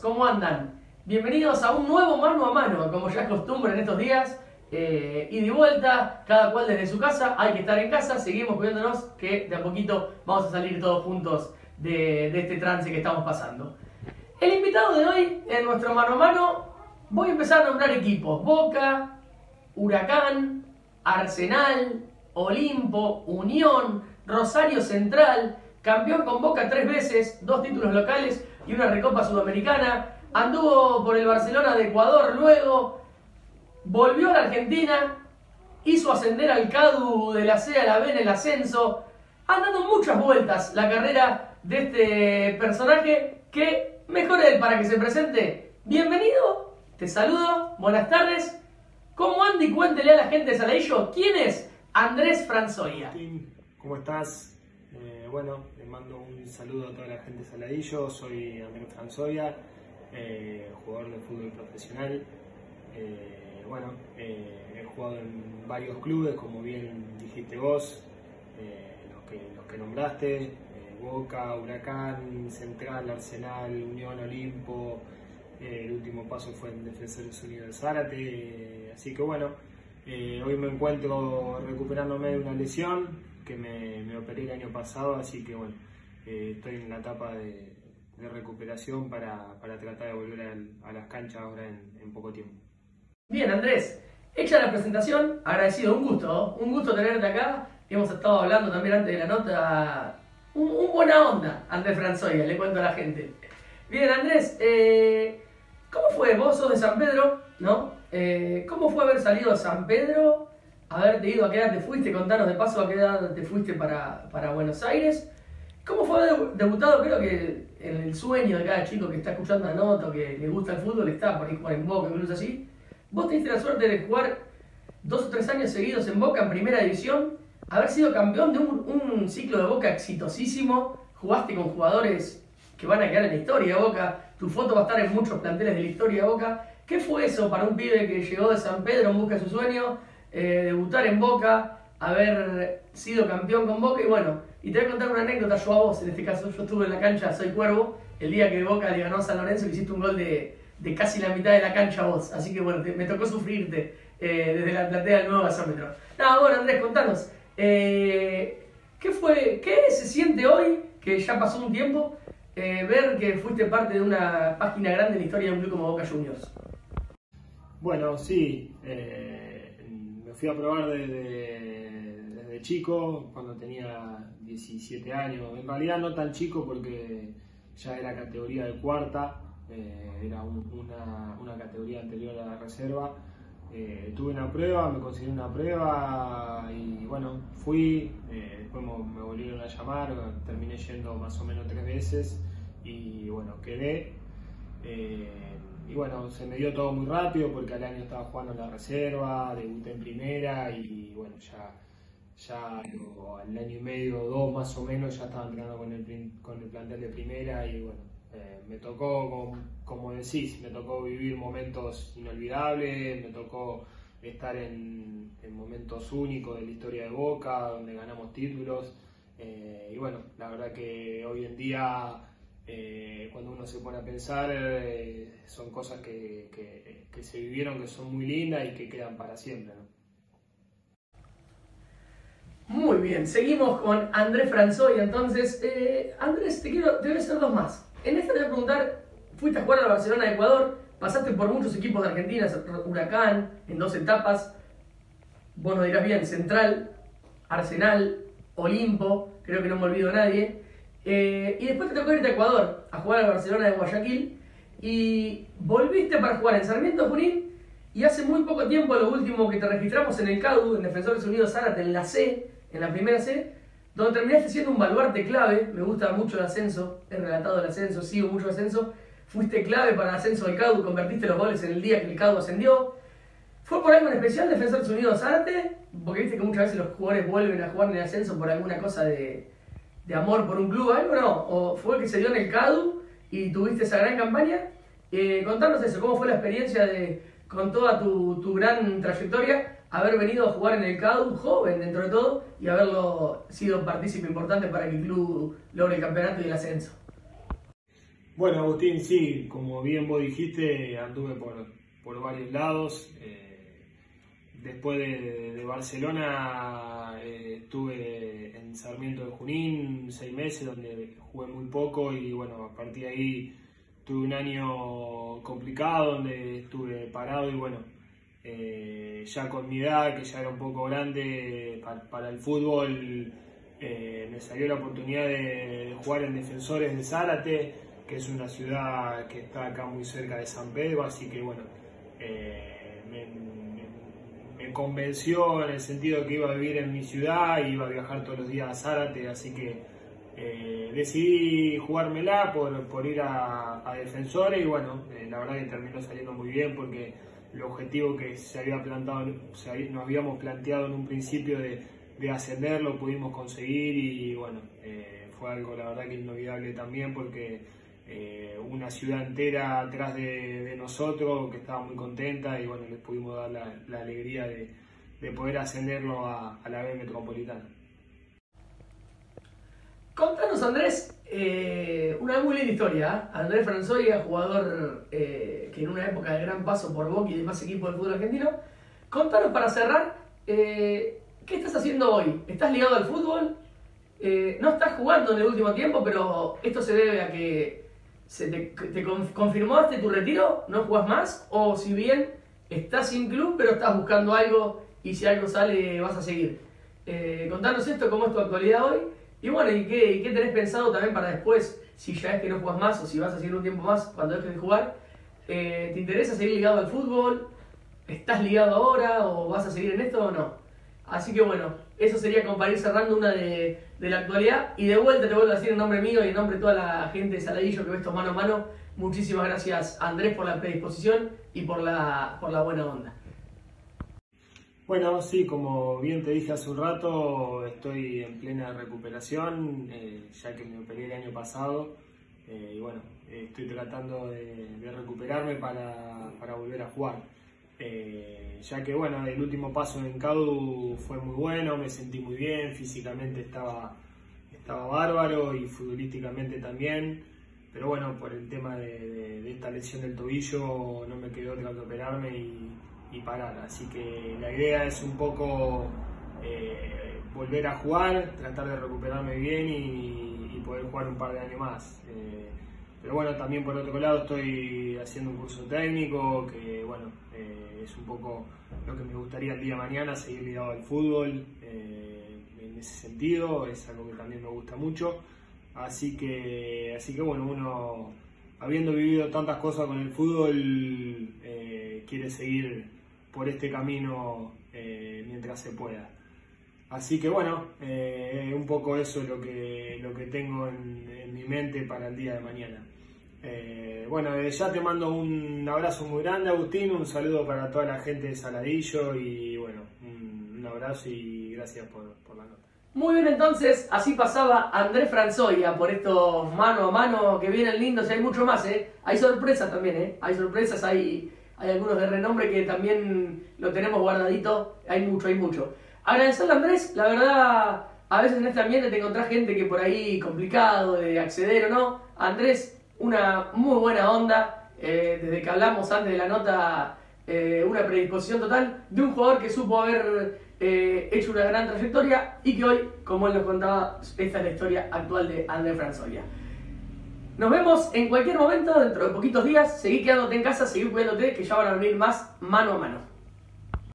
¿cómo andan? Bienvenidos a un nuevo mano a mano, como ya es costumbre en estos días. Eh, y de vuelta, cada cual desde su casa, hay que estar en casa, seguimos cuidándonos que de a poquito vamos a salir todos juntos de, de este trance que estamos pasando. El invitado de hoy, en nuestro mano a mano, voy a empezar a nombrar equipos. Boca, Huracán, Arsenal, Olimpo, Unión, Rosario Central, campeón con Boca tres veces, dos títulos locales y una recopa sudamericana, anduvo por el Barcelona de Ecuador luego, volvió a la Argentina, hizo ascender al CADU de la C a la B en el ascenso, ha dado muchas vueltas la carrera de este personaje que mejor para que se presente. Bienvenido, te saludo, buenas tardes. ¿Cómo anda y cuéntele a la gente de Saladillo quién es Andrés Franzoya? ¿Cómo estás? Eh, bueno, le mando un saludo a toda la gente de Saladillo. Soy Andrés Franzoya, eh, jugador de fútbol profesional. Eh, bueno, he jugado en varios clubes, como bien dijiste vos, los que, los, que, nombraste: Boca, Huracán, Central, Arsenal, Unión, Olimpo. el último paso fue en Defensores Unidos de Zárate. así que bueno, hoy me encuentro recuperándome de una lesión que me, operé el año pasado, así que bueno, eh, estoy en la etapa de, recuperación para, tratar de volver a, las canchas ahora en, poco tiempo. Bien, Andrés, hecha la presentación, agradecido, un gusto, un gusto tenerte acá. Hemos estado hablando también antes de la nota, un, buena onda, Andrés Franzoya, le cuento a la gente. Bien, Andrés, eh, ¿cómo fue? Vos sos de San Pedro, ¿no? Eh, ¿Cómo fue haber salido a San Pedro haberte ido, a qué edad te fuiste, contanos de paso a qué edad te fuiste para, para Buenos Aires. ¿Cómo fue debutado? Creo que en el sueño de cada chico que está escuchando la nota, que le gusta el fútbol, está por ahí jugar en Boca, incluso así. Vos tuviste la suerte de jugar dos o tres años seguidos en Boca en primera división, haber sido campeón de un, un ciclo de Boca exitosísimo, jugaste con jugadores que van a quedar en la historia de Boca, tu foto va a estar en muchos planteles de la historia de Boca. ¿Qué fue eso para un pibe que llegó de San Pedro en busca de su sueño? Eh, debutar en Boca, haber sido campeón con Boca y bueno, y te voy a contar una anécdota yo a vos, en este caso yo estuve en la cancha Soy Cuervo, el día que Boca le ganó a San Lorenzo y hiciste un gol de, casi la mitad de la cancha a vos, así que bueno, me tocó sufrirte eh, desde la platea del nuevo gasómetro. No, bueno Andrés, contanos, eh, ¿qué fue, qué se siente hoy, que ya pasó un tiempo, ver que fuiste parte de una página grande en la historia de un club como Boca Juniors? Bueno, sí, fui a probar desde, chico, cuando tenía 17 años. En realidad no tan chico porque ya era categoría de cuarta, eh, era una, categoría anterior a la reserva. Eh, tuve una prueba, me conseguí una prueba y bueno, fui, eh, después me, volvieron a llamar, terminé yendo más o menos tres veces y bueno, quedé. Y bueno, se me dio todo muy rápido porque al año estaba jugando en la reserva, debuté en primera y bueno, ya, ya al año y medio, dos más o menos, ya estaba entrenando con el, con el plantel de primera y bueno, eh, me tocó, como, decís, me tocó vivir momentos inolvidables, me tocó estar en, momentos únicos de la historia de Boca, donde ganamos títulos. Eh, y bueno, la verdad que hoy en día eh, cuando uno se pone a pensar, eh, son cosas que, se vivieron, que son muy lindas y que quedan para siempre. Muy bien, seguimos con Andrés Franzoy. Entonces, eh, Andrés, te quiero, te voy a hacer dos más. En esta te voy a preguntar, fuiste a jugar a Barcelona de Ecuador, pasaste por muchos equipos de Argentina, Huracán, en dos etapas. Vos dirás bien, Central, Arsenal, Olimpo, creo que no me olvido nadie. Eh, y después te tocó irte a Ecuador a jugar al Barcelona de Guayaquil y volviste para jugar en Sarmiento Junín y hace muy poco tiempo lo último que te registramos en el CADU, en Defensores Unidos Zárate, en la C, en la primera C, donde terminaste siendo un baluarte clave, me gusta mucho el ascenso, he relatado el ascenso, sigo mucho ascenso, fuiste clave para el ascenso del CADU, convertiste los goles en el día que el CADU ascendió. ¿Fue por algo en especial Defensores Unidos Zárate? Porque viste que muchas veces los jugadores vuelven a jugar en el ascenso por alguna cosa de, de amor por un club, algo no, o fue que se dio en el CADU y tuviste esa gran campaña. Eh, contanos eso, cómo fue la experiencia de, con toda tu, tu, gran trayectoria, haber venido a jugar en el CADU, joven dentro de todo, y haberlo sido partícipe importante para que el club logre el campeonato y el ascenso. Bueno, Agustín, sí, como bien vos dijiste, anduve por, por varios lados. Eh, después de, Barcelona eh, estuve en Sarmiento de Junín seis meses, donde jugué muy poco y bueno, a partir de ahí tuve un año complicado donde estuve parado y bueno, eh, ya con mi edad, que ya era un poco grande para, el fútbol, me salió la oportunidad de, jugar en Defensores de Zárate, que es una ciudad que está acá muy cerca de San Pedro, así que bueno, eh, me, convenció en el sentido que iba a vivir en mi ciudad iba a viajar todos los días a Zárate, así que eh, decidí jugármela por, por ir a, Defensores y bueno, eh, la verdad que terminó saliendo muy bien porque el objetivo que se había plantado, nos habíamos planteado en un principio de, de ascender lo pudimos conseguir y bueno, fue algo la verdad que inolvidable también porque eh, una ciudad entera atrás de, nosotros que estaba muy contenta y bueno, les pudimos dar la, alegría de, poder ascenderlo a, la B metropolitana. Contanos Andrés, eh, una muy linda historia. ¿eh? Andrés Franzoya, jugador que en una época de gran paso por Boca y demás equipos del fútbol argentino. Contanos para cerrar, ¿qué estás haciendo hoy? ¿Estás ligado al fútbol? no estás jugando en el último tiempo, pero esto se debe a que ¿Se te, confirmaste tu retiro? ¿No jugás más? ¿O si bien estás sin club pero estás buscando algo y si algo sale vas a seguir? Eh, contanos esto, cómo es tu actualidad hoy y bueno, ¿y qué, qué tenés pensado también para después? Si ya es que no jugás más o si vas a seguir un tiempo más cuando dejes de jugar. Eh, ¿Te interesa seguir ligado al fútbol? ¿Estás ligado ahora o vas a seguir en esto o no? Así que bueno, eso sería como cerrando una de, la actualidad. Y de vuelta te vuelvo a decir en nombre mío y en nombre de toda la gente de Saladillo que ve esto mano a mano. Muchísimas gracias Andrés por la predisposición y por la, por la buena onda. Bueno, sí, como bien te dije hace un rato, estoy en plena recuperación, eh, ya que me operé el año pasado. Eh, y bueno, estoy tratando de, recuperarme para, para volver a jugar. Eh, ya que bueno, el último paso en CADU fue muy bueno, me sentí muy bien, físicamente estaba, estaba bárbaro y futbolísticamente también, pero bueno, por el tema de, esta lesión del tobillo no me quedó otra que operarme y, parar, así que la idea es un poco eh, volver a jugar, tratar de recuperarme bien y, poder jugar un par de años más. Eh, pero bueno, también por otro lado estoy haciendo un curso técnico que bueno, eh, es un poco lo que me gustaría el día de mañana, seguir ligado al fútbol eh, en ese sentido, es algo que también me gusta mucho. Así que, así que bueno, uno habiendo vivido tantas cosas con el fútbol, eh, quiere seguir por este camino mientras se pueda. Así que bueno, un poco eso es lo que, lo que tengo en mi mente para el día de mañana. Eh, bueno, ya te mando un abrazo muy grande, Agustín, un saludo para toda la gente de Saladillo y bueno, un, abrazo y gracias por, la nota. Muy bien, entonces, así pasaba Andrés Franzoya por estos mano a mano que vienen lindos y hay mucho más, ¿eh? Hay sorpresas también, ¿eh? Hay sorpresas, hay, hay algunos de renombre que también lo tenemos guardadito, hay mucho, hay mucho. Agradecerle a Andrés, la verdad, a veces en este ambiente te encontrás gente que por ahí complicado de acceder o no. Andrés, una muy buena onda, eh, desde que hablamos antes de la nota, eh, una predisposición total de un jugador que supo haber eh, hecho una gran trayectoria y que hoy, como él nos contaba, esta es la historia actual de André Franzoya. Nos vemos en cualquier momento, dentro de poquitos días. Seguí quedándote en casa, seguí cuidándote, que ya van a venir más mano a mano.